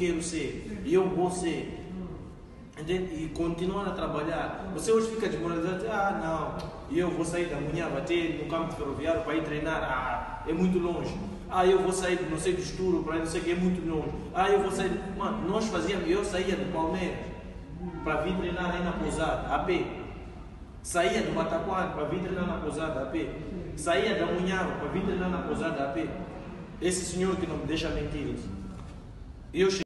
quero ser, eu vou ser. Entende? E continuar a trabalhar. Você hoje fica desmoralizado, ah não, eu vou sair da manhã, bater no campo ferroviário para ir treinar, ah, é muito longe. Ah, eu vou sair, não sei, do Esturo, para não sei o que, é muito longe. Ah, eu vou sair. Mano, nós fazíamos, eu saía do Palmeiras para vir treinar aí na pousada, a pé. Saía do Mataquara para vir treinar na pousada, a pé. Saía da Munhava para vir treinar na pousada, a pé. Esse senhor que não me deixa mentir. Eu